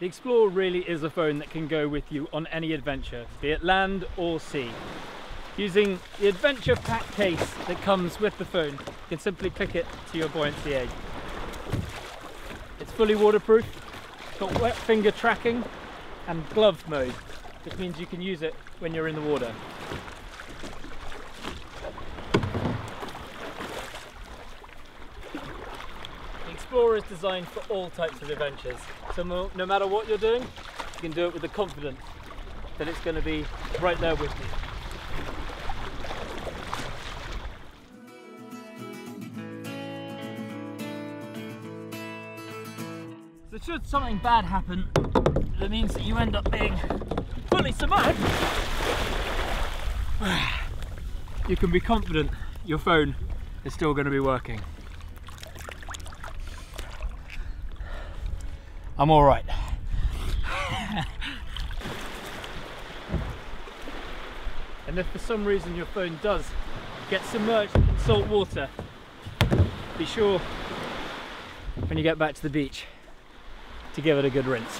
The Explore really is a phone that can go with you on any adventure, be it land or sea. Using the Adventure Pack case that comes with the phone, you can simply click it to your buoyancy aid. It's fully waterproof, got wet finger tracking and glove mode, which means you can use it when you're in the water. Explore is designed for all types of adventures, so no, matter what you're doing, you can do it with the confidence that it's going to be right there with you. So should something bad happen, that means that you end up being fully submerged, you can be confident your phone is still going to be working. I'm all right. and if for some reason your phone does get submerged in salt water, be sure when you get back to the beach to give it a good rinse.